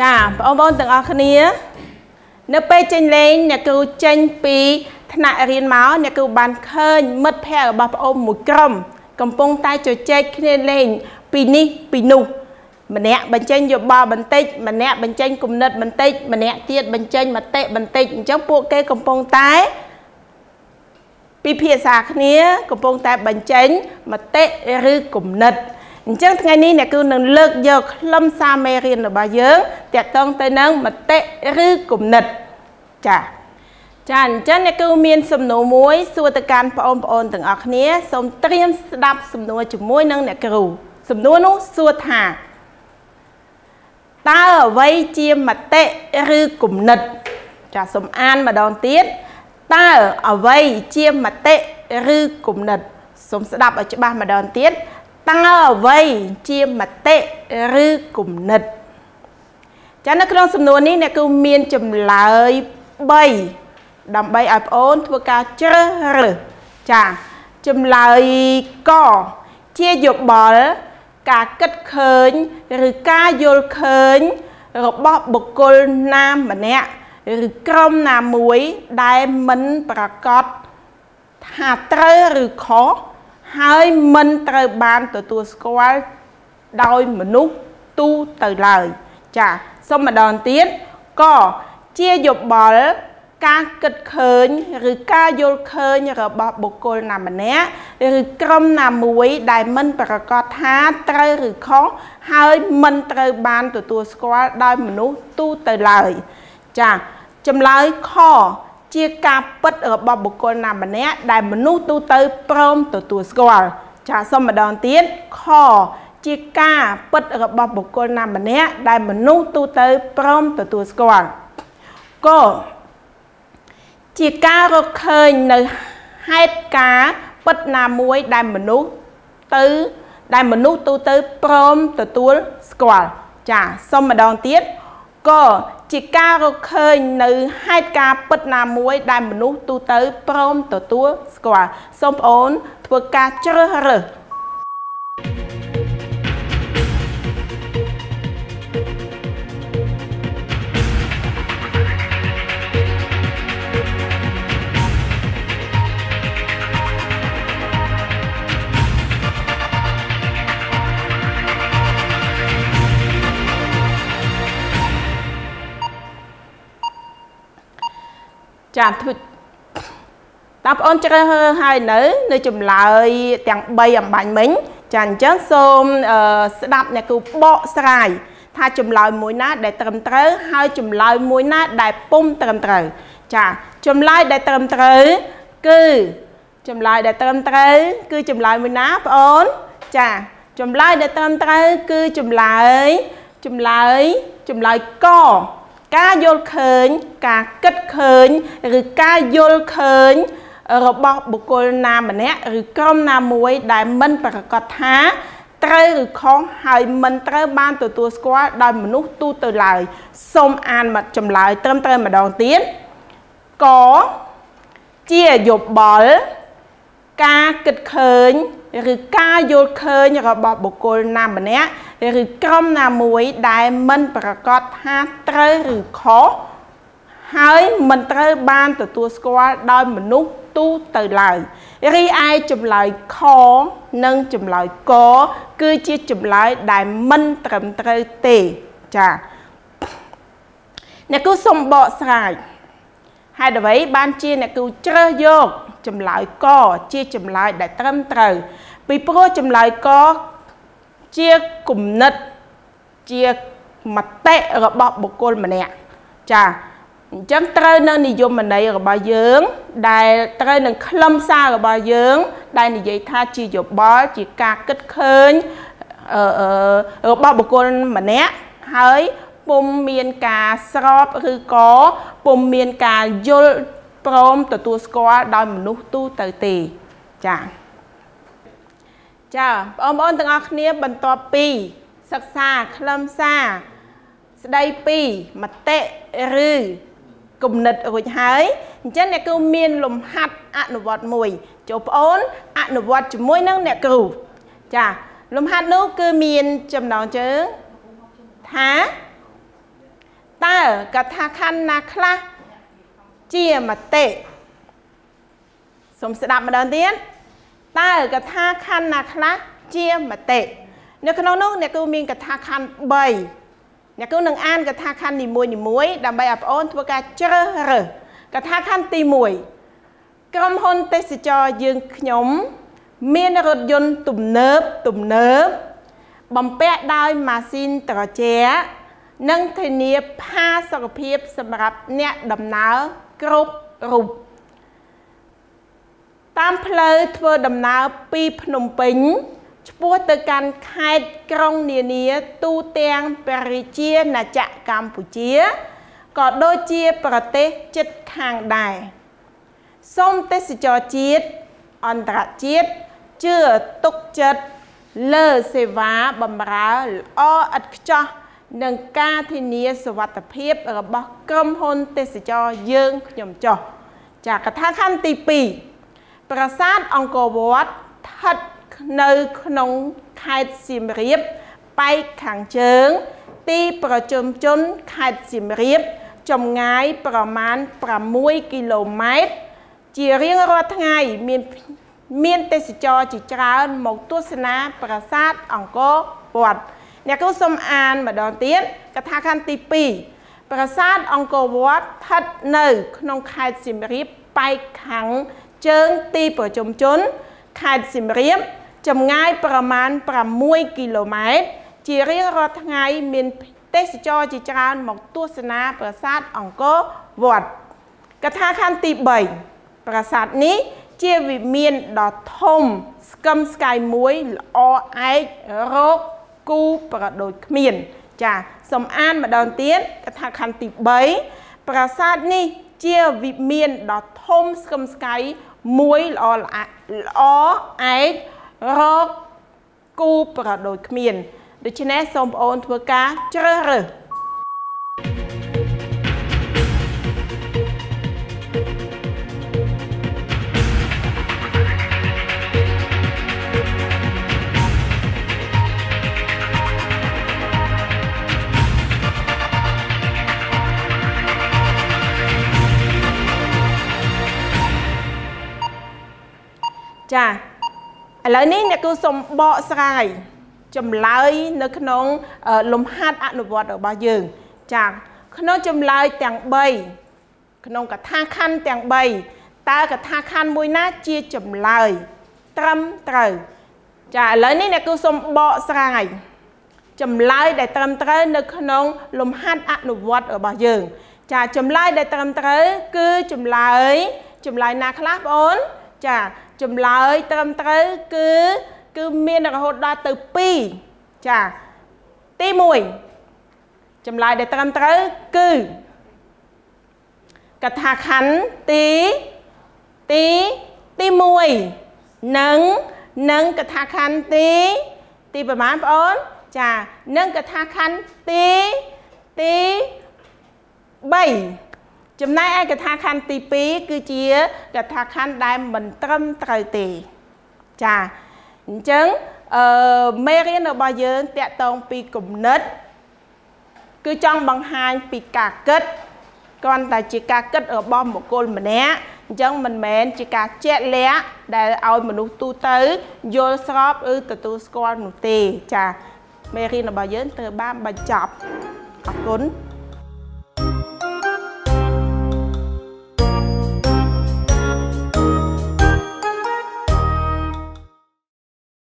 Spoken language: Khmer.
ចាបងប្អូនទាំងអស់គ្នា នៅពេលចេញលេងអ្នកគ្រូចេញពីថ្នាក់រៀនមកអ្នកគ្រូបានឃើញមិត្តភ័ក្តិរបស់ប្អូនមួយក្រុម កំពុងតែជជែកគ្នាលេង ពីនេះពីនោះម្នាក់បញ្ចេញយោបល់បន្តិចម្នាក់បញ្ចេញគំនិតបន្តិចម្នាក់ទៀតបញ្ចេញមតិបន្តិចអញ្ចឹងពួកគេកំពុងតែពិភាក្សាគ្នា កំពុងតែបញ្ចេញមតិឬគំនិត អញ្ចឹងថ្ងៃនេះអ្នកគ្រូនឹងលើកយកខ្លឹមសារមេរៀនរបស់យើងតាក់ទងទៅនឹងមតិឬគំនិតចា៎ចាអញ្ចឹងអ្នកគ្រូមានសំណួរមួយសួរទៅកាន់បងប្អូនទាំងអស់គ្នាសូមត្រៀមស្ដាប់សំណួរជាមួយនឹងអ្នកគ្រូសំណួរនោះសួរថាតើអ្វីជាមតិឬគំនិត ចាសូមអានម្ដងទៀតតើអ្វីជាមតិឬគំនិតសូមស្ដាប់ឲ្យច្បាស់ម្ដងទៀត តើអ្វីជាមតិឬគំនិតចានៅក្នុងសំណួរនេះអ្នកគ្រូមានចម្លើយ3ដើម្បីឲ្យប្អូនធ្វើការជ្រើសរើសចាចម្លើយកជាយោបល់ការគិតឃើញ ឬការយល់ឃើញ របស់បុគ្គលណាម្នាក់ឬក្រុមណាមួយដែលមិនប្រកាសថាត្រូវឬខុស ហើយមិនត្រូវបានទទួលស្គាល់ដោយមនុស្សទូទៅឡើយចាសុំម្ដងទៀតក៏ជាយោបល់ការគិតឃើញឬការយល់ឃើញរបស់បុគ្គលណាម្នាក់ឬក្រុមណាមួយដែលមិនប្រកាសថាត្រូវឬខុសហើយមិនត្រូវបានទទួលស្គាល់ដោយមនុស្សទូទៅឡើយចាចម្លើយខ ជាការពិតរបស់បុគ្គលណាម្នាក់ដែលមនុស្សទូទៅព្រមទទួលស្គាល់ចាសូមម្ដងទៀតខជាការពិតរបស់បុគ្គលណាម្នាក់ដែលមនុស្សទូទៅព្រមទទួលស្គាល់កជាការរកឃើញនៅហេតុការពិតណាមួយដែលមនុស្សទៅដែលមនុស្សទូទៅព្រមទទួលស្គាល់ចាសុំម្ដងទៀតក៏ ជាការរកឃើញនៅហេតុការពិតណាមួយដែលមនុស្សទូទៅព្រមទទួលស្គាល់សូមបងអូនធ្វើការជ្រើសរើស ចាធ្វើតើបងអូនជ្រើសរើសហើយនៅ នៅចម្លើយទាំង3អំបញ្ញមិញចាអញ្ចឹងសូមស្ដាប់អ្នកគ្រូបកស្រាយថាចម្លើយមួយណា ដែលត្រឹមត្រូវហើយចម្លើយមួយណា ដែលពុំត្រឹមត្រូវចាចម្លើយដែលត្រឹមត្រូវគឺចម្លើយដែលត្រឹមត្រូវគឺចម្លើយមួយណាបងអូនចាចម្លើយដែលត្រឹមត្រូវគឺចម្លើយចម្លើយចម្លើយក ការយល់ឃើញ ការគិតឃើញ ឬការយល់ឃើញ របស់បុគ្គលណាម្នាក់ឬក្រុមណាមួយដែលមិនប្រកាសថាត្រូវឬខុសហើយមិនត្រូវបានទទួលស្គាល់ដោយមនុស្សទូទៅឡើយសូមអានមកចម្លើយត្រឹមត្រូវម្ដងទៀតកជាយោបល់ការគិតឃើញ ឬការយល់ឃើញរបស់បុគ្គលណាម្នាក់ឬក្រុមណាមួយដែលមិនប្រកាសថាត្រូវឬខុសហើយមិនត្រូវបានទទួលស្គាល់ដោយមនុស្សទូទៅឡើយរីឯចម្លើយខនិងចម្លើយកគឺជាចម្លើយដែលមិនត្រឹមត្រូវទេចាអ្នកគូសុំបកស្រាយហេតុអ្វីបានជាអ្នកគូជ្រើសយក ចម្លើយកជាចម្លើយដែលត្រឹមត្រូវ ពីព្រោះចម្លើយកជាគំនិតជាមតិរបស់បុគ្គលម្នាក់ចាអញ្ចឹងត្រូវនៅនិយមន័យរបស់យើង ដែលត្រូវនឹងខ្លឹមសាររបស់យើង ដែលនិយាយថាជាយោបល់ជាការគិតឃើញរបស់បុគ្គលម្នាក់ហើយពុំមានការស្របឬក៏ពុំមានការយល់ ព្រមទទួលស្គាល់ដោយមនុស្សទូទៅទេចា៎ចាបងប្អូនទាំងអស់គ្នាបន្ទាប់ពីសិក្សាខ្លឹមសារស្ដីពីមតិឬគំនិតរួចហើយអញ្ចឹងអ្នកគ្រូមានលំហាត់អនុវត្តមួយចូលបងអូនអនុវត្តជាមួយនឹងអ្នកគ្រូចាលំហាត់នោះគឺមានចំណងជើងថាតើកថាខណ្ឌណាខ្លះ ជាមតិសូមស្ដាប់ម្ដងទៀតតើកថាខណ្ឌណាខ្លះជាមតិនៅក្នុងនោះអ្នកគ្រូមានកថាខណ្ឌ3អ្នកគ្រូនឹងអានកថាខណ្ឌនីមួយៗដើម្បីឲ្យបងអូនធ្វើការជ្រើសរើសកថាខណ្ឌទី1ក្រុមហ៊ុនទេសចរយើងខ្ញុំ មានរថយន្តទំនើបទំនើបបំពាក់ដោយម៉ាស៊ីនត្រជាក់និងធានាផាសុខភាពសម្រាប់អ្នកដំណើរ គ្រប់រូបតាមផ្លូវធ្វើដំណើរពីភ្នំពេញឆ្ពោះទៅកាន់ខេត្តក្រុងនានាទូទាំងប្រជាណាចក្រកម្ពុជាក៏ដូចជាប្រទេសជិតខាងដែរសូមទេសចរជាតិអន្តរជាតិជឿទុកចិត្តលើសេវាបម្រើល្អឥតខ្ចោះ និងការធានាសុវត្ថិភាពរបស់ក្រុមហ៊ុនទេសចរយើងខ្ញុំចោះចាកថាខណ្ឌទី2ប្រាសាទអង្គរវត្តស្ថិតនៅក្នុងខេត្តសៀមរាបប៉ែកខាងជើង ទីប្រជុំជនខេត្តសៀមរាបចម្ងាយប្រមាណ6គីឡូម៉ែត្រជារៀងរាល់ថ្ងៃមានមានទេសចរជាច្រើនមកទស្សនាប្រាសាទអង្គរវត្ត អ្នកគ្រូសូមអានម្ដងទៀតកថាខណ្ឌទី2ប្រាសាទអង្គរវត្តស្ថិតនៅ ក្នុងខេត្តសៀមរាបប៉ែកខាងជើងទីប្រជុំជន ខេត្តសៀមរាបចម្ងាយប្រមាណ6គីឡូម៉ែត្រជារៀងរាល់ថ្ងៃមានទេសចរជាច្រើនមកទស្សនាប្រាសាទអង្គរវត្តកថាខណ្ឌទី3ប្រាសាទនេះជាវិមានដ៏ធំស្កឹមស្កាយមួយល្អឯករក គូប្រដូចគ្មាន ចាសូមអានម្ដងទៀតកថាខណ្ឌទី3ប្រាសាទនេះជាវិមានដ៏ធំស្កឹមស្កៃមួយល្អល្អឯករកគូប្រដូចគ្មាន ដូច្នេះសូមបងអូនធ្វើការជ្រើសរើស ចាឥឡូវនេះអ្នកគ្រូសូមបកស្រាយចម្លើយនៅក្នុងលំហាត់អនុវត្តរបស់យើង ចាក្នុងចម្លើយទាំង3ក្នុងកថាខណ្ឌទាំង3តើកថាខណ្ឌមួយណាជាចម្លើយ ត្រឹមត្រូវ ចាឥឡូវនេះអ្នកគ្រូសូមបកស្រាយចម្លើយដែលត្រឹមត្រូវនៅក្នុង លំហាត់អនុវត្តរបស់យើង ចាចម្លើយដែលត្រឹមត្រូវ គឺចម្លើយចម្លើយណាខ្លះបងអូនចា ចម្លើយត្រឹមត្រូវគឺគឺមានរហូតដល់ទៅ2ចាទី1ចម្លើយដែលត្រឹមត្រូវគឺកថាខណ្ឌទីទីទី1និងនិងកថាខណ្ឌទី ទីប្រហែលបងអូនចានិងកថាខណ្ឌទីទី3 ចំណែកឯកថាខណ្ឌទី2គឺជាកថាខណ្ឌដែលមិនត្រឹមត្រូវទេចាអញ្ចឹងអឺមេរៀនរបស់យើងតាក់ទងពីគំនិត គឺចង់បង្ហាញពីការគិតគ្រាន់តែជាការគិតរបស់បុគ្គលម្នាក់អញ្ចឹងមិនមែនជាការជាក់លាក់ដែលឲ្យមនុស្សទូទៅយល់ស្របឬទទួលស្គាល់នោះទេចាមេរៀនរបស់យើងត្រូវបានបញ្ចប់អរគុណ